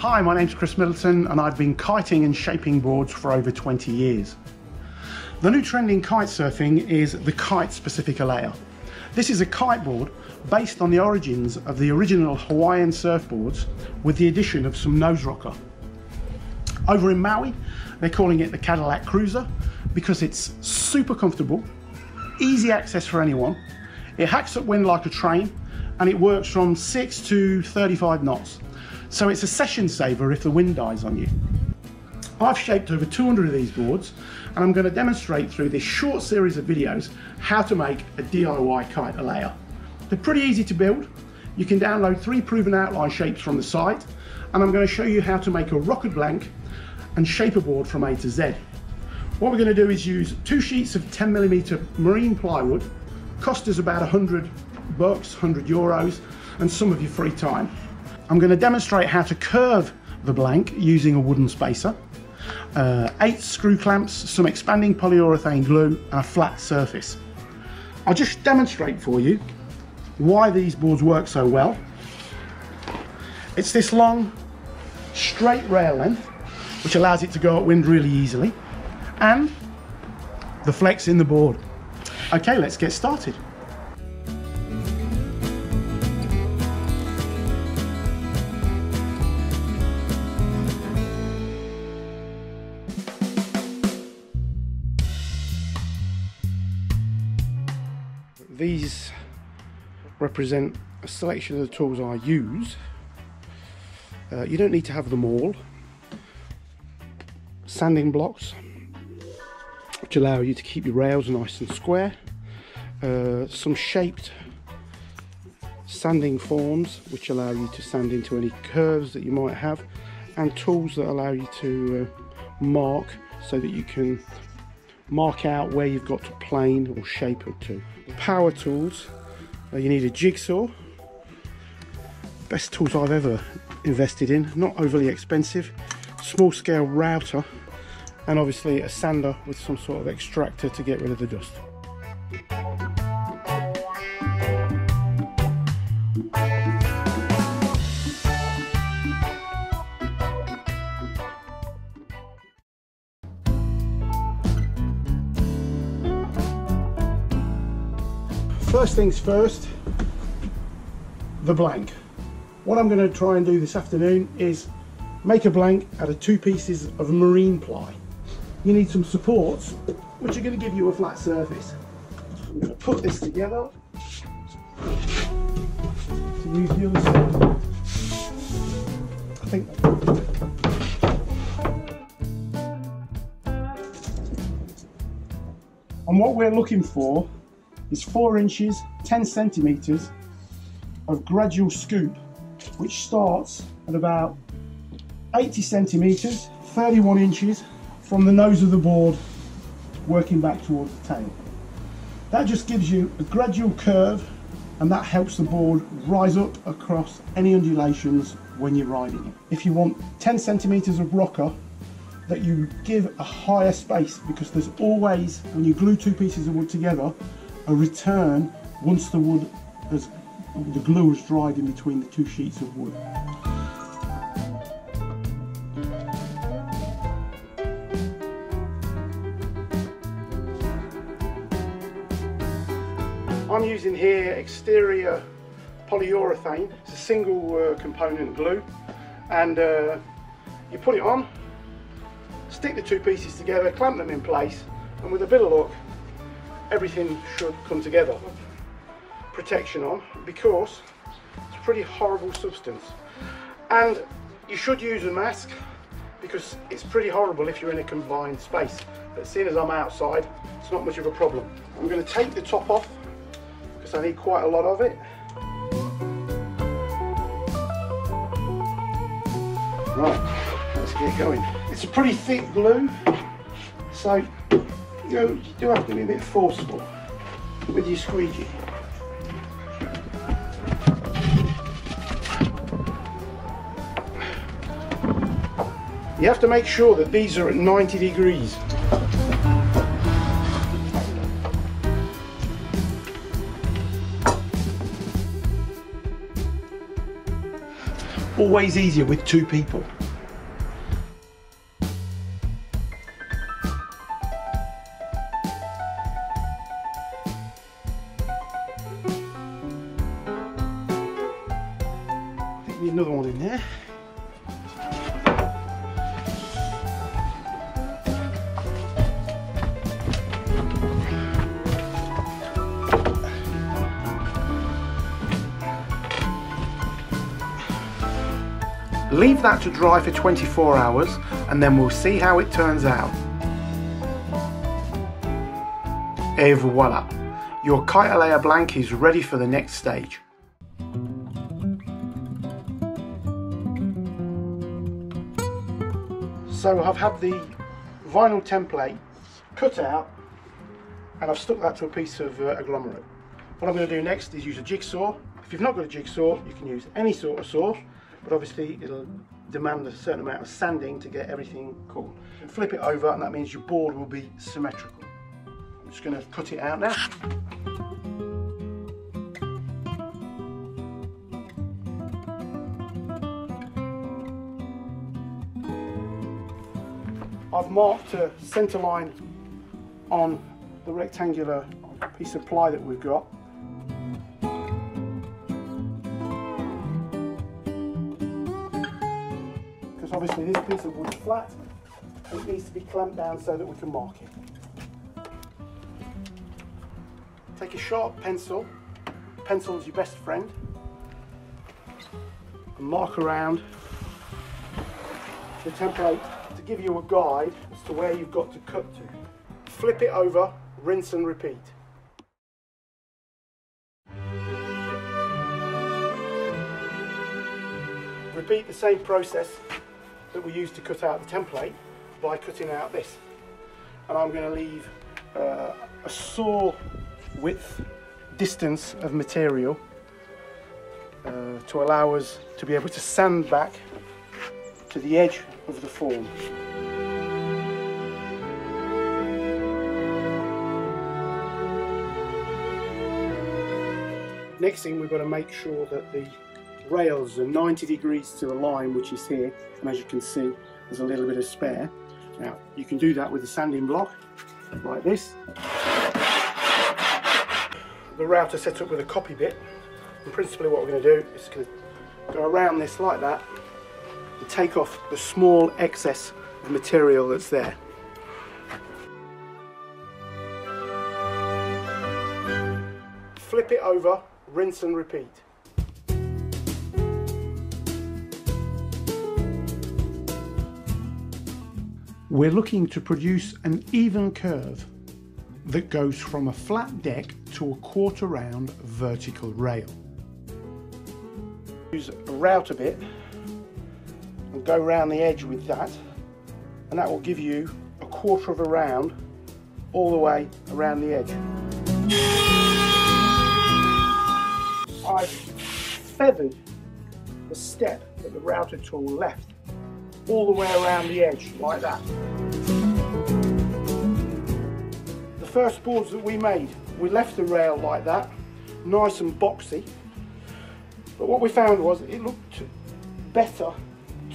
Hi, my name's Chris Middleton and I've been kiting and shaping boards for over 20 years. The new trend in kite surfing is the kite specific Alaia. This is a kiteboard based on the origins of the original Hawaiian surfboards with the addition of some nose rocker. Over in Maui, they're calling it the Cadillac Cruiser because it's super comfortable, easy access for anyone, it hacks up wind like a train, and it works from 6 to 35 knots. So it's a session saver if the wind dies on you. I've shaped over 200 of these boards and I'm going to demonstrate through this short series of videos how to make a DIY Kilaia. They're pretty easy to build. You can download three proven outline shapes from the site and I'm going to show you how to make a rocket blank and shape a board from A to Z. What we're going to do is use two sheets of 10 millimeter marine plywood, cost us about 100 bucks, 100 euros, and some of your free time. I'm going to demonstrate how to curve the blank using a wooden spacer, uh, eight screw clamps, some expanding polyurethane glue, and a flat surface. I'll just demonstrate for you why these boards work so well. It's this long, straight rail length, which allows it to go upwind really easily, and the flex in the board. Okay, let's get started. These represent a selection of the tools I use. Uh, you don't need to have them all. Sanding blocks, which allow you to keep your rails nice and square. Uh, some shaped sanding forms, which allow you to sand into any curves that you might have. And tools that allow you to uh, mark so that you can mark out where you've got to plane or shape it to. Power tools, uh, you need a jigsaw, best tools I've ever invested in, not overly expensive, small scale router, and obviously a sander with some sort of extractor to get rid of the dust. First things first, the blank. What I'm going to try and do this afternoon is make a blank out of two pieces of marine ply. You need some supports, which are going to give you a flat surface. I'm going to put this together to use the other side. I think and what we're looking for is 4 inches 10 centimeters of gradual scoop which starts at about 80 centimeters 31 inches from the nose of the board working back towards the tail. That just gives you a gradual curve and that helps the board rise up across any undulations when you're riding it. If you want 10 centimeters of rocker that you give a higher space because there's always when you glue two pieces of wood together a return once the wood has the glue has dried in between the two sheets of wood. I'm using here exterior polyurethane, it's a single uh, component glue and uh, you put it on, stick the two pieces together, clamp them in place and with a bit of luck everything should come together. Protection on because it's a pretty horrible substance. And you should use a mask because it's pretty horrible if you're in a confined space. But seeing as I'm outside, it's not much of a problem. I'm going to take the top off because I need quite a lot of it. Right, let's get going. It's a pretty thick glue, so you, know, you do have to be a bit forceful with your squeegee. You have to make sure that these are at 90 degrees. always easier with two people. Leave that to dry for 24 hours and then we'll see how it turns out. Et voila, your kite Alaia blank is ready for the next stage. So I've had the vinyl template cut out and I've stuck that to a piece of uh, agglomerate. What I'm going to do next is use a jigsaw. If you've not got a jigsaw, you can use any sort of saw, but obviously it'll demand a certain amount of sanding to get everything cool. Flip it over and that means your board will be symmetrical. I'm just going to cut it out now. I've marked a centre line on the rectangular piece of ply that we've got. Obviously this piece of wood is flat, it needs to be clamped down so that we can mark it. Take a sharp pencil, pencil is your best friend, and mark around the template to give you a guide as to where you've got to cut to. Flip it over, rinse and repeat. Repeat the same process that we used to cut out the template by cutting out this. And I'm going to leave uh, a saw width distance of material uh, to allow us to be able to sand back to the edge of the form. Next thing we've got to make sure that the rails are 90 degrees to the line which is here and as you can see there's a little bit of spare. Now you can do that with a sanding block like this. The router set up with a copy bit and principally what we're going to do is going to go around this like that and take off the small excess of material that's there. Flip it over, rinse and repeat. We're looking to produce an even curve that goes from a flat deck to a quarter round vertical rail. Use a router bit and go around the edge with that and that will give you a quarter of a round all the way around the edge. I've feathered the step that the router tool left all the way around the edge like that. The first boards that we made, we left the rail like that, nice and boxy, but what we found was it looked better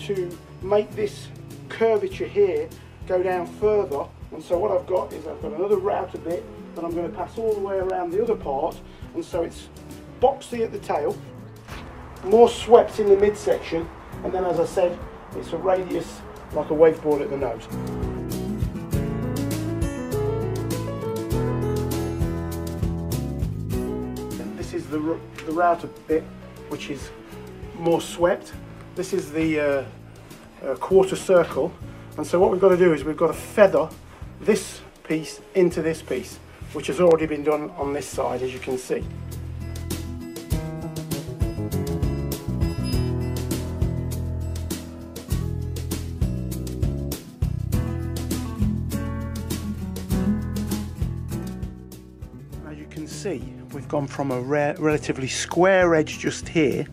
to make this curvature here go down further. And so what I've got is I've got another router bit that I'm going to pass all the way around the other part. And so it's boxy at the tail more swept in the midsection. And then as I said it's a radius like a waveboard at the nose. This is the, the router bit which is more swept. This is the uh, uh, quarter circle and so what we've got to do is we've got to feather this piece into this piece which has already been done on this side as you can see. See, we've gone from a relatively square edge just here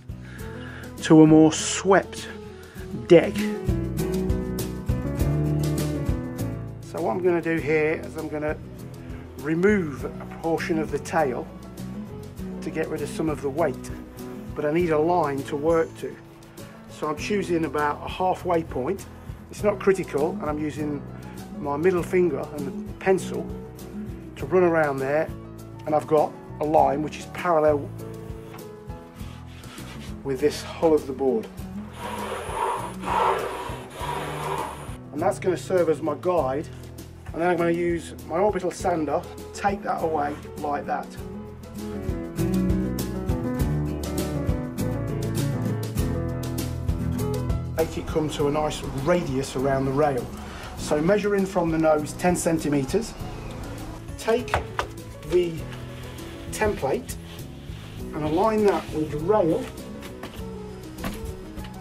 to a more swept deck. So what I'm going to do here is I'm going to remove a portion of the tail to get rid of some of the weight, but I need a line to work to. So I'm choosing about a halfway point. It's not critical and I'm using my middle finger and the pencil to run around there and I've got a line which is parallel with this hull of the board. And that's going to serve as my guide and then I'm going to use my orbital sander, take that away like that. Make it come to a nice radius around the rail. So measuring from the nose 10 centimetres, take the template and align that with the rail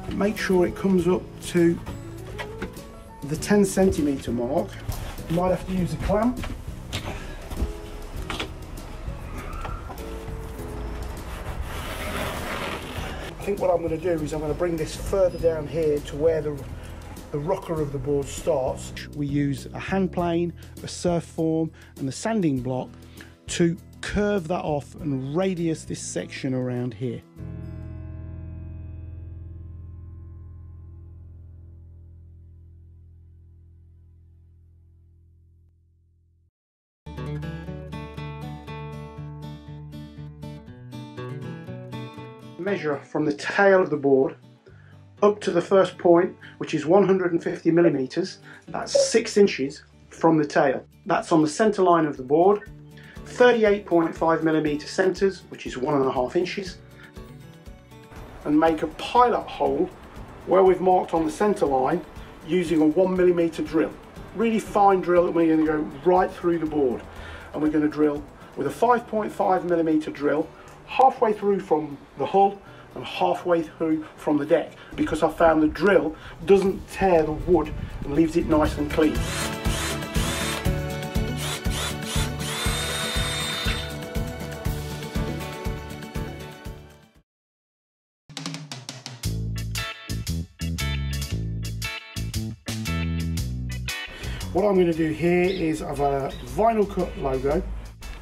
and make sure it comes up to the 10 centimetre mark. You might have to use a clamp. I think what I'm going to do is I'm going to bring this further down here to where the the rocker of the board starts. We use a hand plane, a Surform and a sanding block to curve that off and radius this section around here. Measure from the tail of the board up to the first point, which is 150 millimeters. That's six inches from the tail. That's on the center line of the board. 38.5 millimeter centers, which is one and a half inches. And make a pilot hole where we've marked on the center line using a one millimeter drill. Really fine drill that we're going to go right through the board. And we're going to drill with a 5.5 millimeter drill halfway through from the hull and halfway through from the deck because I found the drill doesn't tear the wood and leaves it nice and clean. What I'm going to do here is I've a vinyl cut logo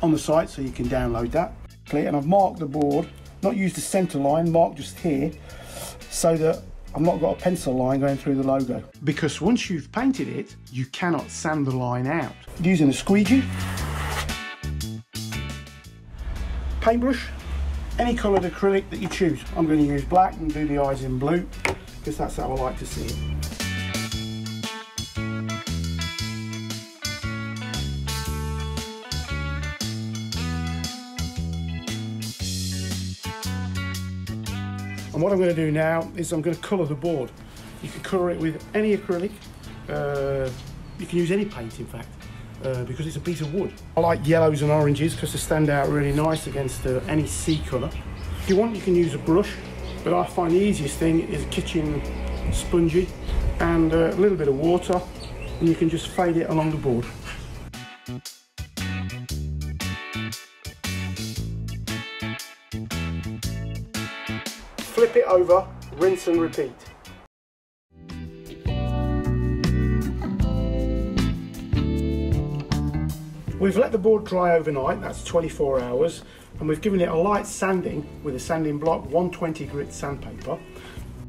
on the site so you can download that. And I've marked the board not used the center line, marked just here, so that I've not got a pencil line going through the logo. Because once you've painted it, you cannot sand the line out. Using a squeegee, paintbrush, any coloured acrylic that you choose. I'm going to use black and do the eyes in blue, because that's how I like to see it. And what I'm going to do now is I'm going to colour the board. You can colour it with any acrylic. Uh, you can use any paint, in fact, uh, because it's a piece of wood. I like yellows and oranges because they stand out really nice against uh, any sea colour. If you want, you can use a brush, but I find the easiest thing is a kitchen spongy and uh, a little bit of water, and you can just fade it along the board. Flip it over, rinse and repeat. We've let the board dry overnight, that's 24 hours, and we've given it a light sanding with a sanding block 120 grit sandpaper.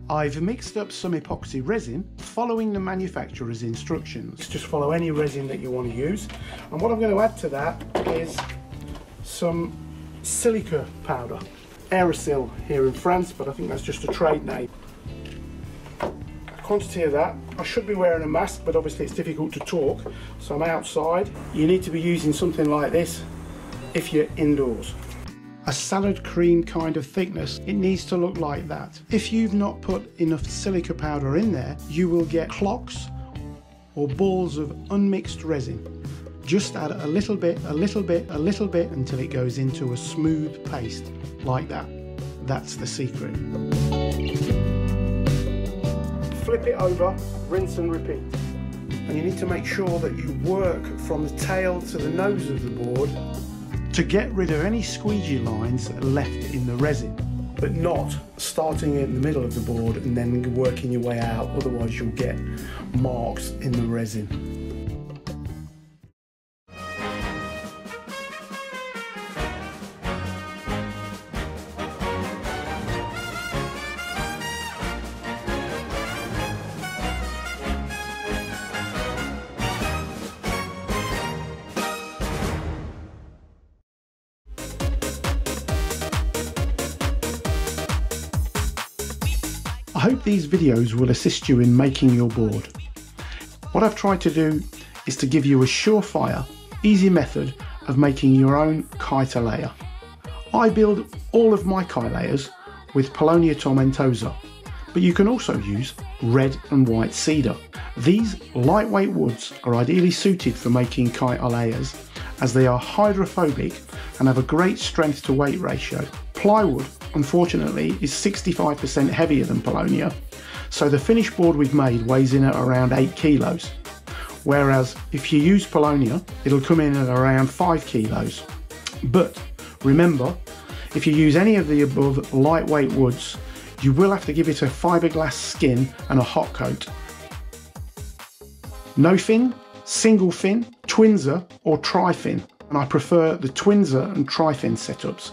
I've mixed up some epoxy resin following the manufacturer's instructions. Just follow any resin that you want to use. And what I'm going to add to that is some silica powder. Aerosil here in France, but I think that's just a trade name. Quantity of that. I should be wearing a mask, but obviously it's difficult to talk, so I'm outside. You need to be using something like this if you're indoors. A salad cream kind of thickness, it needs to look like that. If you've not put enough silica powder in there, you will get clocks or balls of unmixed resin. Just add a little bit, a little bit, a little bit until it goes into a smooth paste like that. That's the secret. Flip it over, rinse and repeat. And you need to make sure that you work from the tail to the nose of the board to get rid of any squeegee lines left in the resin but not starting in the middle of the board and then working your way out otherwise you'll get marks in the resin. I hope these videos will assist you in making your board. What I've tried to do is to give you a surefire, easy method of making your own Kilaia. I build all of my Kilaias with Paulownia tomentosa, but you can also use red and white cedar. These lightweight woods are ideally suited for making Kilaias as they are hydrophobic and have a great strength to weight ratio. Plywood, unfortunately, is 65% heavier than Paulownia, so the finished board we've made weighs in at around 8 kilos. Whereas if you use Paulownia, it'll come in at around 5 kilos. But remember, if you use any of the above lightweight woods, you will have to give it a fiberglass skin and a hot coat. No fin, single fin, twinser or tri-fin and I prefer the twinser and tri-fin setups,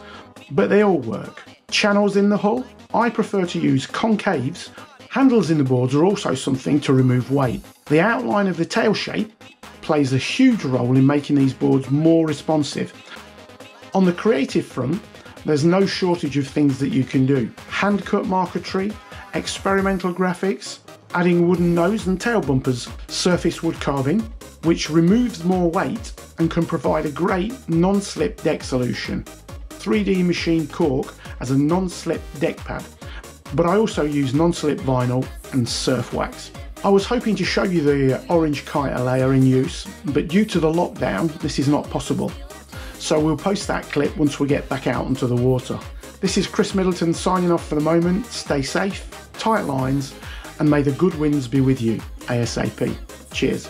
but they all work. Channels in the hull, I prefer to use concaves. Handles in the boards are also something to remove weight. The outline of the tail shape plays a huge role in making these boards more responsive. On the creative front, there's no shortage of things that you can do. Hand cut marquetry, experimental graphics, adding wooden nose and tail bumpers, surface wood carving, which removes more weight and can provide a great non-slip deck solution. 3D machine cork as a non-slip deck pad, but I also use non-slip vinyl and surf wax. I was hoping to show you the orange Kilaia in use, but due to the lockdown, this is not possible. So we'll post that clip once we get back out onto the water. This is Chris Middleton signing off for the moment. Stay safe, tight lines, and may the good winds be with you ASAP. Cheers.